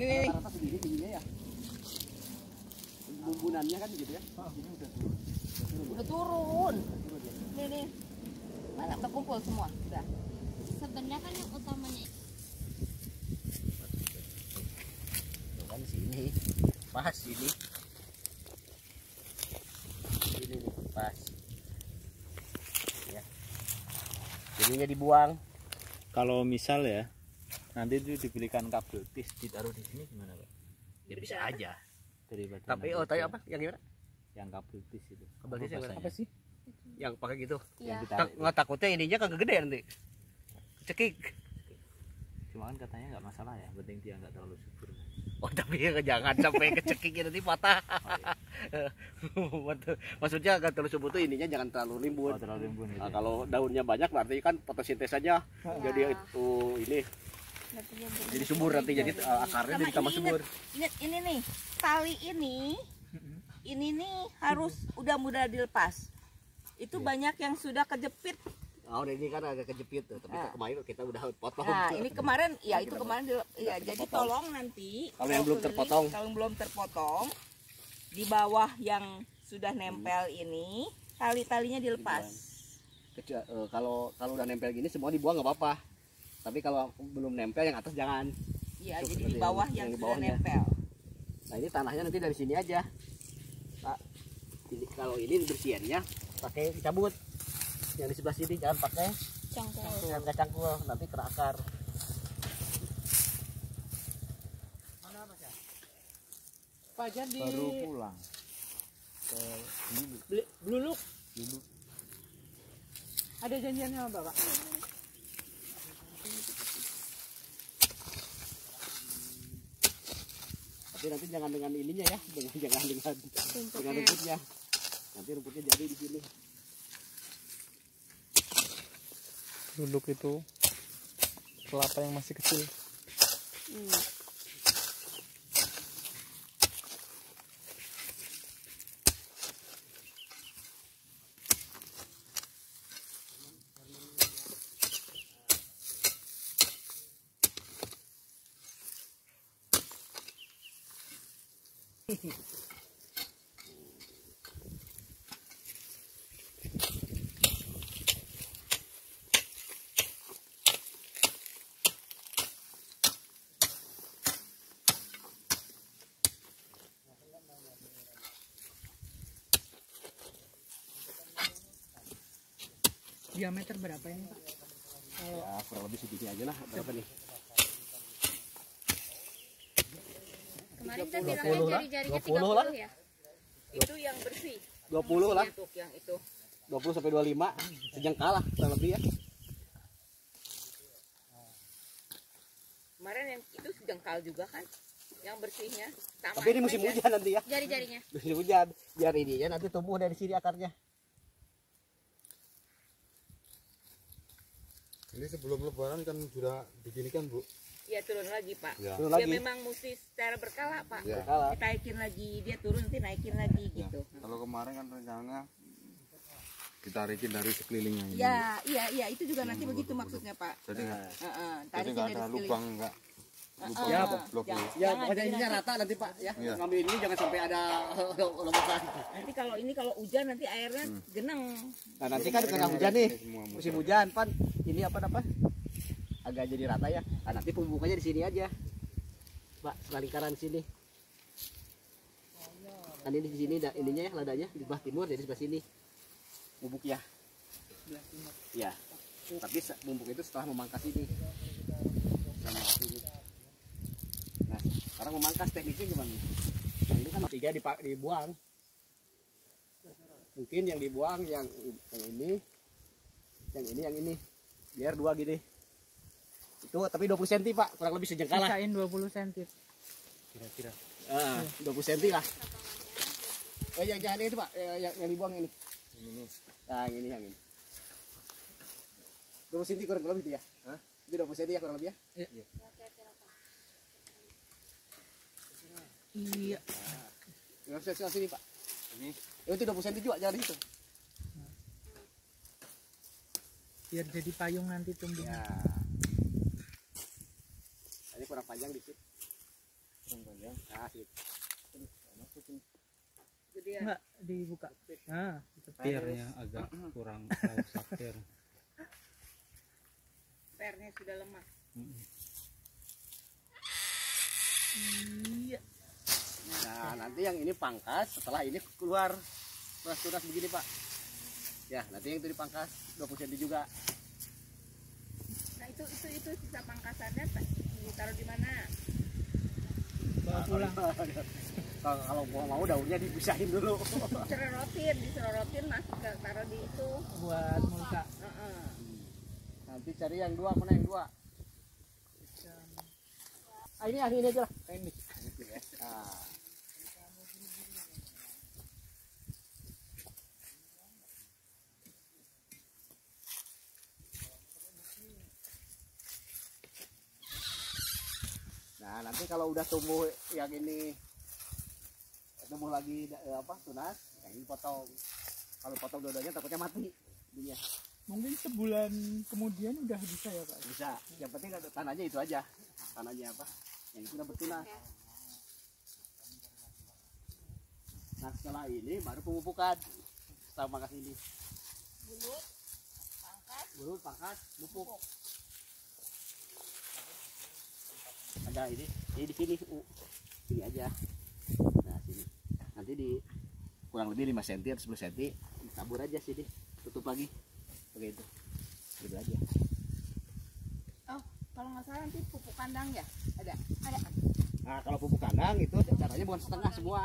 Ini nih. Rata-rata segini tingginya ya. Bumbunannya kan gitu ya. Ini udah turun. Udah turun. Nih nih. Mana udah kumpul semua. Udah. Sebenarnya kan yang utamanya Tuh kan sini. Pas sini. Ini nih, pas. Ya. Ininya dibuang. Kalau misal ya, nanti itu dibelikan kabel tis ditaruh di sini gimana pak? Ya bisa aja. Daripada Tapi oh tadi itu apa? Yang gimana? Yang kabel tis itu. Kabel tis yang apa sih? Yang pakai gitu. Ditarik. Nggak takutnya ininya kagak gede nanti. Cekik. Cuma kan katanya nggak masalah ya, penting dia nggak terlalu subur. Oh tapi ya jangan sampai kecekik nanti patah. Oh, iya. Maksudnya nggak terlalu subur tuh ininya jangan terlalu rimbun. Oh, terlalu rimbun itu. Nah, ya. kalau daunnya banyak berarti kan fotosintesanya jadi itu ini jadi subur nanti jadi uh, akarnya Sama jadi tambah subur. Ingat ini nih, tali ini ini nih harus udah mudah dilepas. Itu Iya. banyak yang sudah kejepit. Oh, ini kan agak kejepit tuh, tapi Nah. kemarin kita udah potong. Nah, ini kemarin ya itu kemarin ya jadi potong. tolong nanti Kalau yang belum terpotong. kalau yang belum terpotong di bawah yang sudah nempel ini tali-talinya dilepas. Kecu- eh, kalau kalau udah nempel gini semua dibuang nggak apa-apa. Tapi kalau belum nempel yang atas jangan. Iya, Tuh, jadi di bawah yang- yang, yang di sudah bawahnya. nempel. Nah ini tanahnya nanti dari sini aja. Pak, ini, kalau ini bersihannya pakai cabut. Yang di sebelah sini jangan pakai cangkul. jangan pakai cangkul nanti kena akar. Fajar di Baru pulang ke Bluluk dulu. ada janjian sama Bapak. Tapi nanti jangan dengan ininya ya, dengan jangan dengan dengan rumputnya. Nanti rumputnya jadi di sini. Duduk itu kelapa yang masih kecil. Diameter berapa ini, Pak? Ya kurang lebih segini aja lah. Berapa nih? Kemarin kan 20 bilangnya lah, jari-jarinya 20 lah. 30 ya. Itu yang bersih. 20 lah, Untuk yang itu. 20 sampai 25 sejengkal lah kurang lebih ya. Kemarin yang itu sejengkal juga kan? Yang bersihnya. Sama Tapi ini musim aja. hujan nanti ya. Jari-jarinya. Musim hujan. Biar ini ya nanti tumbuh dari sini akarnya. Ini sebelum lebaran kan sudah begini kan bu? Iya turun lagi Pak. Ya. Turun Dia lagi. memang mesti secara berkala Pak. Ya. Kalah. Kita naikin lagi, dia turun nanti naikin lagi gitu. Kalau kemarin kan rencananya ditarikin dari sekelilingnya ini. Ya, iya, iya itu juga nanti begitu maksudnya Pak. Jadi nggak Heeh, jadi tarikin nggak ada lubang nggak lubang Ya, blok. Ya jangan, pokoknya ininya rata nanti Pak ya. Iya. Ngambil ini jangan sampai ada lombakan. Nanti kalau ini kalau hujan nanti airnya geneng. Nah nanti kan kena hujan nih. Musim. hujan pan ini apa apa? Agak jadi rata ya. Nah, nanti pembukannya di sini aja. Pak, sebelah lingkaran sini. Kan ini di sini da- ininya ya ladanya di sebelah timur jadi sebelah sini. Bubuk ya. Ya. Tapi bubuk itu setelah memangkas ini. Nah, sekarang memangkas tekniknya gimana? Nah, ini kan tiga dipa- dibuang. Mungkin yang dibuang yang, yang ini, yang ini, yang ini. Biar dua gini. Itu tapi 20 cm pak, kurang lebih sejengkal lah. Sisain 20 cm. Kira-kira. Ah, 20 cm lah. Oh yang jangan itu pak, yang, yang, yang dibuang ini. Ini. Nah yang ini, yang ini. 20 cm kurang lebih itu ya? Hah? Itu 20 cm ya kurang lebih ya? Iya. Yang sini, sini pak. Ini Ya, itu 20 cm juga, jangan itu. Biar jadi payung nanti tumbuhnya. Ya. Ini kurang panjang dikit. Nah, sip. Gedean. Enggak dibuka. Nah, Tirnya agak kurang terlalu satir. Pernya sudah lemah. iya. Nah, nanti yang ini pangkas, setelah ini keluar tunas-tunas begini, Pak. Ya, nanti yang itu dipangkas 20 cm juga. Nah itu itu itu sisa pangkasannya ta- ditaruh di mana? Bawa pulang. Kalau kalau mau mau daunnya dipisahin dulu. Diserorotin, diserorotin masuk ke taruh di itu. Buat mulsa. Heeh. Nanti cari yang dua, mana yang dua? Ah, ini ah, ini aja lah. Ini. Ah. Nah, nanti kalau udah tumbuh yang ini tumbuh lagi eh, apa tunas, yang ini potong. Kalau potong dua-duanya takutnya mati. Ininya. Mungkin sebulan kemudian udah bisa ya Pak. bisa. Yang penting tanahnya itu aja. Tanahnya apa? Yang itu udah bertunas. Nah setelah ini baru pemupukan setelah pangkas ini. Bulut, pangkas, bulut pangkas pupuk ada ini ini di sini U. sini aja nah sini nanti di kurang lebih 5 cm atau 10 cm tabur aja sini tutup lagi begitu gitu aja Oh, kalau nggak salah nanti pupuk kandang ya? Ada. Ada. Nah, kalau pupuk kandang itu caranya bukan setengah semua,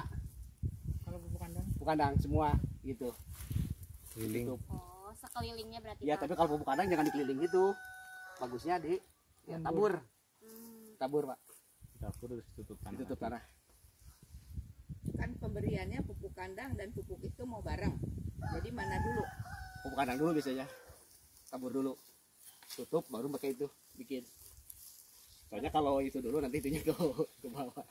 Kalau pupuk kandang. pupuk kandang semua gitu. Keliling. Tutup. Oh, sekelilingnya berarti. Ya, tapi kalau pupuk kandang jangan dikeliling gitu. Bagusnya di ya, tabur, Tabur, Pak. Dapur terus tutup tanah. Ditutup tanah. Kan pemberiannya pupuk kandang dan pupuk itu mau bareng. Jadi mana dulu? Pupuk kandang dulu biasanya. Tabur dulu. Tutup baru pakai itu bikin. Soalnya kalau itu dulu nanti itunya ke ke bawah.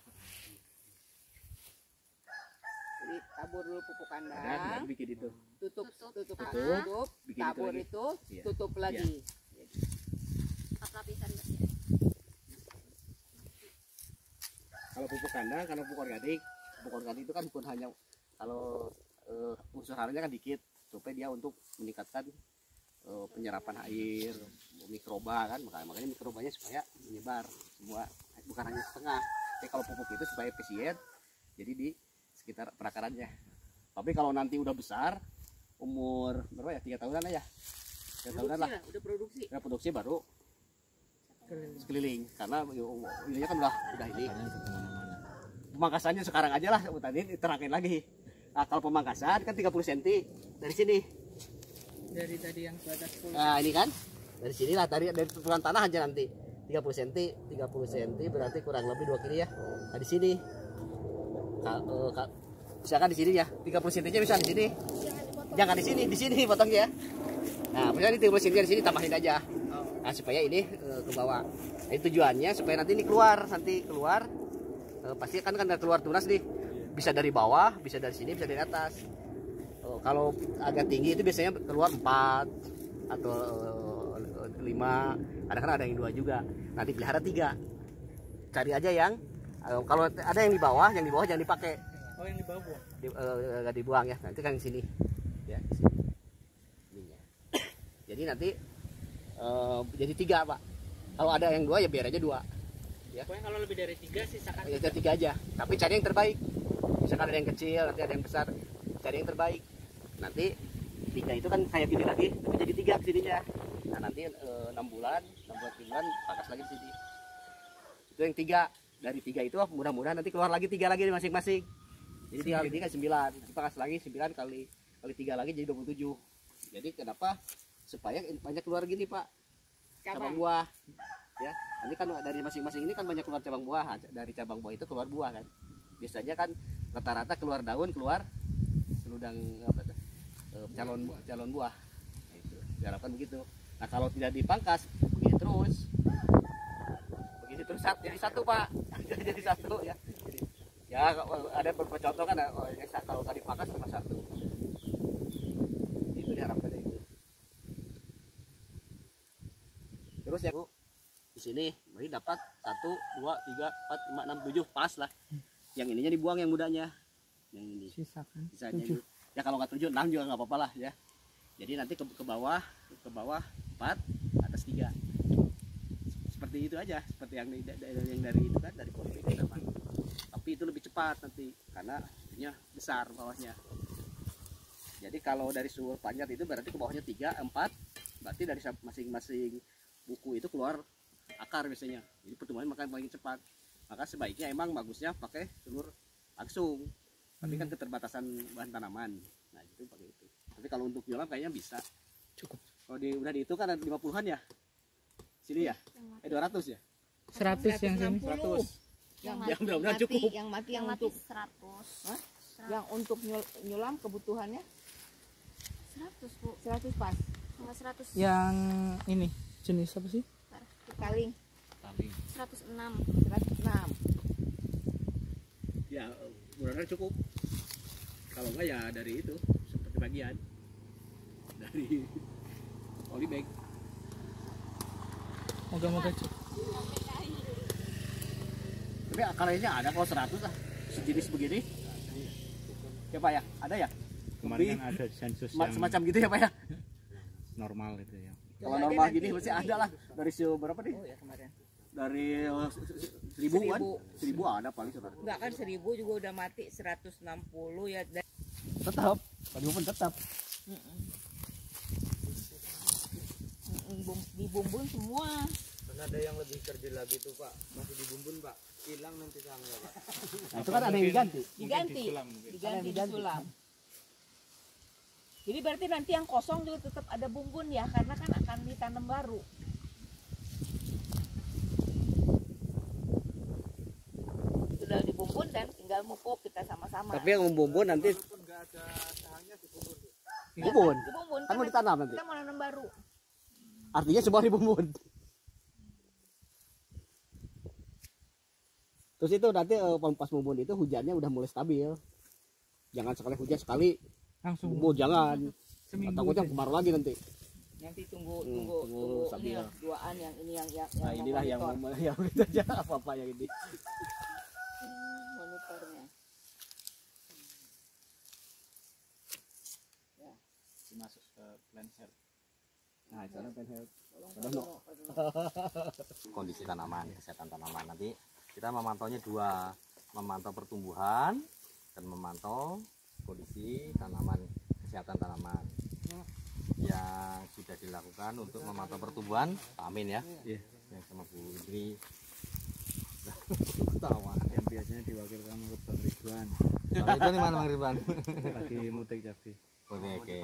Jadi tabur dulu pupuk Kandang baru bikin itu. tutup Tutup. tutup Tutup. tutup, Bikin itu tabur lagi. itu, Iya. tutup lagi. empat lapisan berarti. Kalau pupuk kandang, kalau pupuk organik, pupuk organik itu kan bukan hanya kalau eh, unsur harinya kan dikit, supaya dia untuk meningkatkan eh, penyerapan air, mikroba kan, makanya makanya mikrobanya supaya menyebar semua, bukan hanya setengah. Tapi kalau pupuk itu supaya efisien, jadi di sekitar perakarannya. Tapi kalau nanti udah besar, umur berapa ya tiga tahunan aja, tiga tahunan lah, udah produksi. udah produksi baru Keliling. sekeliling, karena ininya kan udah udah ini. Pemangkasannya sekarang aja lah tadi diterangin lagi. Nah, kalau pemangkasan kan 30 cm dari sini. Dari tadi yang sebatas 10. nah ini kan dari sini lah dari dari tutupan tanah aja nanti. 30 cm 30 cm berarti kurang lebih 2 kiri ya. Nah di sini. Ka, eh, ka- misalkan di sini ya 30 cm nya bisa di sini. Jangan di sini di sini potongnya ya. Nah misalnya di 30 cm di sini tambahin aja nah supaya ini eh, ke bawah. Ini tujuannya supaya nanti ini keluar nanti keluar. Eh, pasti kan kan keluar tunas nih. Bisa dari bawah bisa dari sini bisa dari atas. Oh, kalau agak tinggi itu biasanya keluar 4 atau 5 kadang-kadang ada yang dua juga. Nanti pelihara tiga. Cari aja yang eh, kalau ada yang di bawah yang di bawah jangan dipakai. Oh yang di bawah buang. di, eh, nggak dibuang ya. Nanti kan di sini. Ya di sini. Jadi nanti eh, jadi tiga pak. Kalau ada yang dua ya biar aja dua. Pokoknya kalau lebih dari tiga sisakan. ya tiga aja. Tapi cari yang terbaik. Misalkan ada yang kecil nanti ada yang besar. Cari yang terbaik. Nanti tiga itu kan kayak gini lagi tapi jadi tiga ke sininya. Nah nanti eh, enam bulan enam bulan tujuh bulan pangkas lagi sini. Itu yang tiga. Dari tiga itu mudah-mudahan nanti keluar lagi tiga lagi masing-masing. Jadi tinggal ini kan sembilan. Pangkas lagi sembilan kali kali tiga lagi jadi 27 jadi kenapa supaya banyak keluar gini pak. Cabang. Cabang. buah. Ya nanti kan dari masing-masing ini kan banyak keluar cabang buah. Dari cabang buah itu keluar buah kan. Biasanya kan rata-rata keluar daun keluar seludang apa tuh eh, calon calon buah. Nah, itu diharapkan begitu. Nah kalau tidak dipangkas begini terus. Begini terus jadi satu pak. Jadi satu ya. Jadi, ya ada beberapa contoh kan oh, kalau tadi dipangkas cuma satu. Itu diharapkan itu terus ya bu. Di sini berarti dapat satu dua tiga empat lima enam tujuh. Pas lah. Yang ininya dibuang yang mudanya. Yang ini. Sisakan. sisanya Tujuh. ya kalau nggak tujuh enam juga nggak apa-apa lah ya. Jadi nanti ke, ke bawah ke bawah empat atas tiga. Seperti itu aja. Seperti yang dari, yang dari itu kan dari kopi ke depan tapi itu lebih cepat nanti karena itunya besar bawahnya. Jadi kalau dari sumur panjat itu berarti ke bawahnya tiga empat. Berarti dari masing-masing buku itu keluar akar biasanya. Jadi pertumbuhan makan paling cepat. Maka sebaiknya emang bagusnya pakai sumur langsung. Tapi kan keterbatasan bahan tanaman. Nah itu pakai itu. Tapi kalau untuk jualan kayaknya bisa. Cukup. kalau di udah di itu kan ada 50-an ya? Sini ya? Eh 200 ya? 100 yang sini. 160. 100 Yang yang mati, cukup. yang mati yang yang mati untuk 100 Hah? yang untuk nyul- nyulam kebutuhannya? 100 bu. 100 pas enggak 100 Yang ini jenis apa sih? kaling. Paling 106 106 ya mudah-mudahan cukup. Kalau enggak ya dari itu seperti bagian. Dari oli bag Moga-moga cukup. tapi akarnya ada kalau 100 lah. Sejenis begini. Ya pak ya? Ada ya? Kemarin kan ada sensus yang semacam gitu ya pak ya normal itu ya. Kalau normal gini pasti ada lah. Dari se berapa nih? Oh ya kemarin. Dari eh, se- se- seribu kan? Seribu. seribu ada paling saudara enggak kan 1000 juga udah mati 160 ya dan tetap. Tadi pun tetap. Mm, bum- dibumbun semua. Kan ada yang lebih kerdil lagi tuh pak, masih dibumbun pak, hilang nanti sangnya pak. nah, itu kan ada yang diganti. Diganti. Disulam mungkin. diganti. disulam jadi berarti nanti yang kosong juga tetap ada bumbun ya karena kan akan ditanam baru. Sudah dibumbun dan tinggal mupuk kita sama-sama. Tapi yang membumbun nanti bumbun dibumbun kan mau karena ditanam nanti? kita mau nanam baru. Artinya semua dibumbun terus itu nanti eh, pas bumbun itu hujannya udah mulai stabil. Jangan sekali hujan sekali Langsung bumbun jangan seminggu. takutnya deh. kemarau lagi nanti. Nanti tunggu Hmm, tunggu tunggu tunggu ya, duaan yang ini yang yang nah inilah yang yang kita aja apa apa yang ini monitornya masuk ke plan health. Nah cara penhealth Tolong, tolong. kondisi tanaman kesehatan tanaman. Nanti kita memantaunya dua. Memantau pertumbuhan dan memantau kondisi tanaman kesehatan tanaman. Yang sudah dilakukan untuk memantau pertumbuhan Amin ya. Iya. yang sama Bu Indri. Ketawa yang biasanya diwakilkan oleh Bang Ridwan. Itu nih mana Bang Ridwan? Lagi mutik cabai oke oke.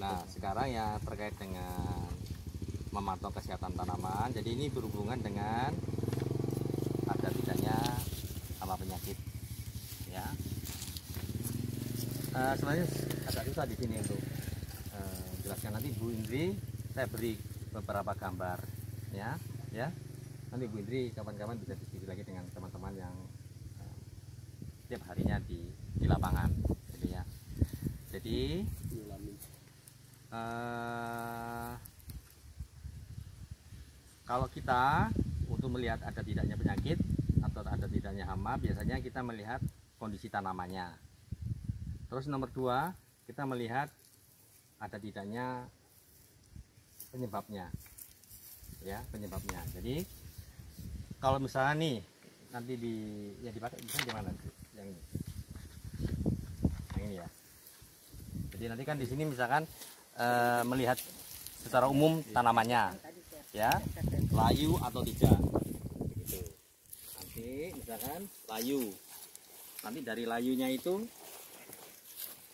nah sekarang ya terkait dengan memantau kesehatan tanaman. Jadi ini berhubungan dengan ada tidaknya hama penyakit ya Eh, sebenarnya agak susah di sini untuk eh, jelaskan. Nanti Bu Indri saya beri beberapa gambar ya ya. Nanti Bu Indri kapan-kapan bisa diskusi lagi dengan teman-teman yang eh, tiap harinya di di lapangan gitu ya. Jadi eh, kalau kita untuk melihat ada tidaknya penyakit atau ada tidaknya hama biasanya kita melihat kondisi tanamannya terus nomor dua kita melihat ada tidaknya penyebabnya. Ya penyebabnya. Jadi kalau misalnya nih nanti di ya dipakai bisa di mana yang ini. Yang ini ya. Jadi nanti kan di sini misalkan eh, melihat secara umum tanamannya. Ya layu atau tidak. Begitu nanti misalkan layu. Nanti dari layunya itu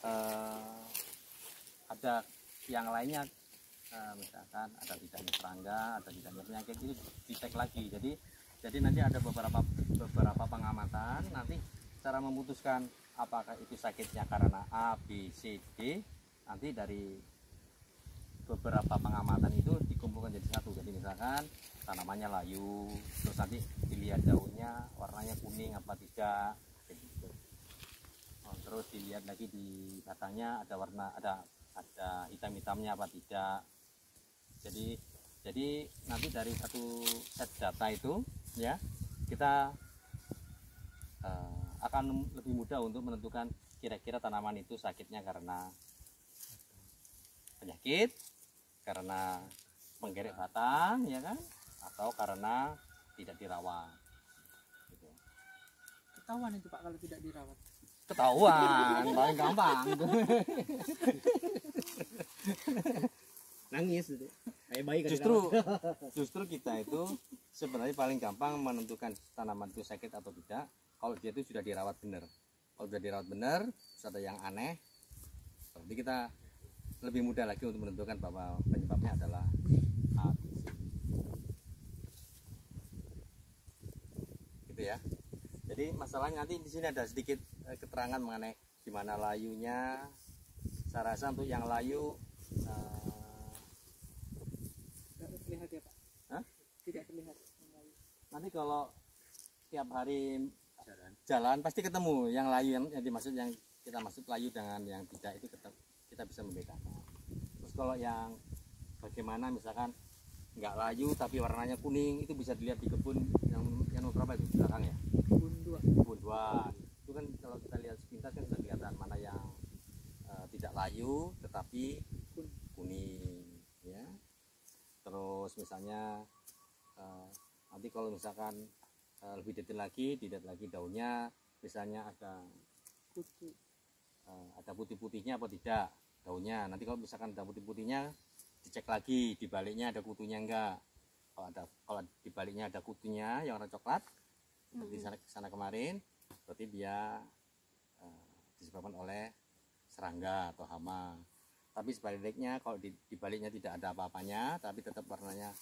eh, ada yang lainnya eh, misalkan ada tidaknya serangga ada tidaknya penyakit itu dicek lagi. Jadi jadi nanti ada beberapa beberapa pengamatan. Nanti cara memutuskan apakah itu sakitnya karena A B C D nanti dari beberapa pengamatan itu dikumpulkan jadi satu. Jadi misalkan tanamannya layu terus nanti dilihat daunnya warnanya kuning apa tidak Oh, terus dilihat lagi di batangnya ada warna ada ada hitam hitamnya apa tidak jadi Jadi nanti dari satu set data itu ya kita eh, akan lebih mudah untuk menentukan kira-kira tanaman itu sakitnya karena penyakit, karena menggerek batang, ya kan, atau karena tidak dirawat. Gitu. Ketahuan itu Pak kalau tidak dirawat. Ketahuan, paling gampang. nangis gitu kayak bayi kan Justru, justru kita itu sebenarnya paling gampang menentukan tanaman itu sakit atau tidak kalau dia itu sudah dirawat benar. Kalau sudah dirawat benar, terus ada yang aneh, berarti kita lebih mudah lagi untuk menentukan bahwa penyebabnya adalah. Gitu ya. Jadi masalahnya nanti di sini ada sedikit keterangan mengenai gimana layunya. Saya rasa untuk yang layu eh, Tidak terlihat ya Pak. Hah? Tidak terlihat. nanti kalau tiap hari jalan, pasti ketemu yang layu yang, yang dimaksud yang kita maksud layu dengan yang tidak itu kita, kita bisa membedakan. Terus kalau yang bagaimana misalkan nggak layu tapi warnanya kuning itu bisa dilihat di kebun yang yang berapa itu belakang ya Kebun dua. kebun dua kan kalau kita lihat sepintas kan bisa kelihatan mana yang eh, tidak layu tetapi kuning ya. Terus misalnya eh, nanti kalau misalkan eh, lebih detail lagi dilihat lagi daunnya misalnya ada Kutu. eh, ada putih-putihnya apa tidak daunnya. Nanti kalau misalkan ada putih-putihnya dicek lagi di baliknya ada kutunya enggak. Kalau ada kalau di baliknya ada kutunya yang warna coklat seperti sana, sana kemarin berarti dia eh, disebabkan oleh serangga atau hama. Tapi sebaliknya kalau di, di baliknya tidak ada apa-apanya tapi tetap warnanya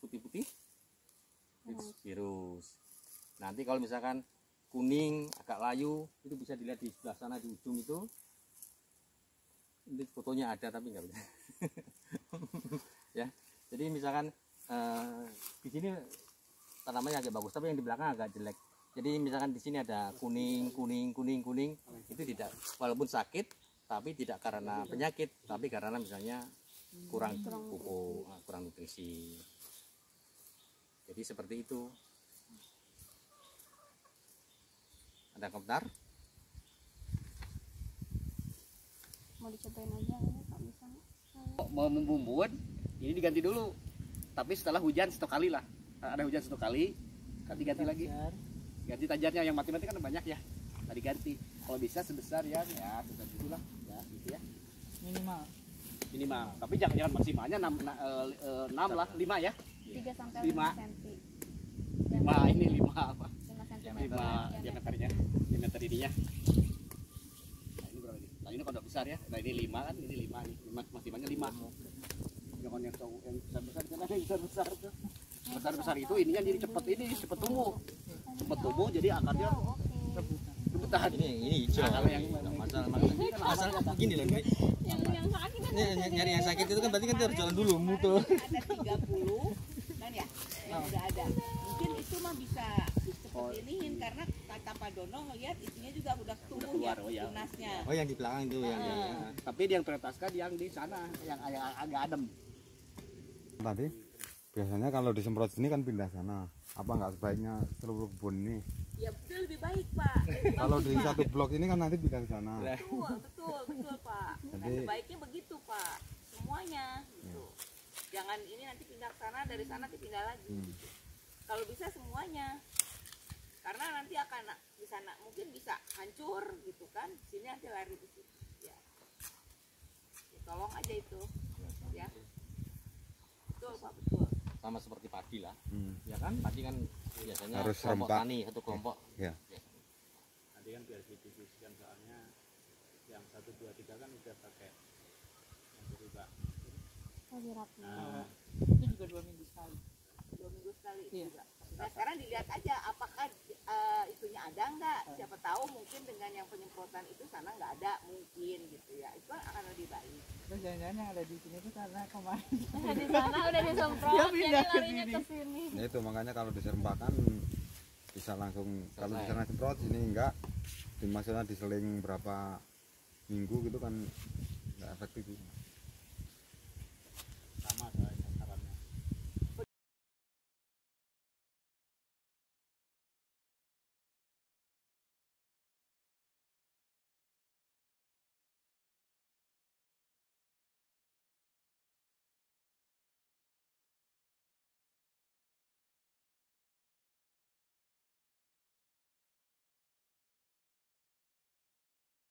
putih-putih itu virus. Nanti kalau misalkan kuning agak layu itu bisa dilihat di sebelah sana di ujung itu. Ini fotonya ada tapi nggak bisa. Ya jadi misalkan eh, di sini tanamannya agak bagus tapi yang di belakang agak jelek jadi misalkan di sini ada kuning kuning kuning kuning. Itu tidak walaupun sakit tapi tidak karena penyakit tapi karena misalnya kurang pupuk eh, kurang nutrisi. Jadi seperti itu. Ada komentar? Mau dicobain aja ya Pak mau membumbun ini diganti dulu. Tapi setelah hujan satu kali lah. Ada hujan satu kali ganti ganti lagi ganti tajarnya yang mati mati kan banyak ya. Tadi ganti kalau bisa sebesar yang ya sebesar itulah. Ya gitu ya. Minimal. minimal. Tapi jangan jangan maksimalnya 6, lah 5 ya. 3 sampai Lima. 5 cm. 5 ini 5 apa? 5 cm. 5 diameternya diameter ininya. Nah ini berapa ini? Nah ini kalau besar ya. Nah ini 5 kan ini 5 nih. Lima- maksimalnya 5 jangan yang tahu yang besar besar ada yang besar besar tuh besar besar itu ininya jadi cepet ini cepet tumbuh cepet tumbuh jadi akarnya rebutan. Ini ini hijau. Nah, kalau yang- masalah masalah. Masalah gini loh ny- nyari yang sakit itu kan berarti kan harus jalan dulu muter ada 30 kan ya? Yang udah ada. Mungkin itu mah bisa seperti iniin karena kata Pak Dono ngelihat isinya juga udah tumbuh keluar, ya oh ya. tunasnya oh yang di belakang itu yang yang- yang- tapi dia yang prioritaskan yang di sana yang yang agak adem. Tadi biasanya kalau disemprot sini kan pindah sana. Apa nggak sebaiknya seluruh kebun ini? ya betul lebih baik Pak Lebih Kalau di Pak. satu blok ini kan nanti pindah ke sana. betul betul betul Pak nah, Jadi- sebaiknya begitu Pak semuanya gitu jangan ini nanti pindah ke sana dari sana nanti pindah lagi gitu. kalau bisa semuanya karena nanti akan di sana mungkin bisa hancur gitu kan sini nanti lari ke situ ya. ya tolong aja itu ya betul Pak betul sama seperti padi lah Hmm. ya kan padi kan biasanya Harus kelompok serempak. tani satu kelompok Ya. nanti kan biar didistribusikan soalnya yang satu dua tiga kan udah pakai yang berubah Oh, nah Itu juga dua minggu sekali. dua minggu sekali Iya. juga nah sekarang dilihat aja apakah eh, itunya ada nggak siapa tahu mungkin dengan yang penyemprotan itu sana nggak ada mungkin gitu ya itu kan akan lebih baik Terus jangan-jangan yang ada di sini itu karena kemarin di sana udah disemprot, Dia jadi larinya sini. ke sini. Ya itu makanya kalau diserempakan bisa langsung kalau Selesai. misalnya semprot sini enggak dimaksudnya diseling berapa minggu gitu kan enggak efektif.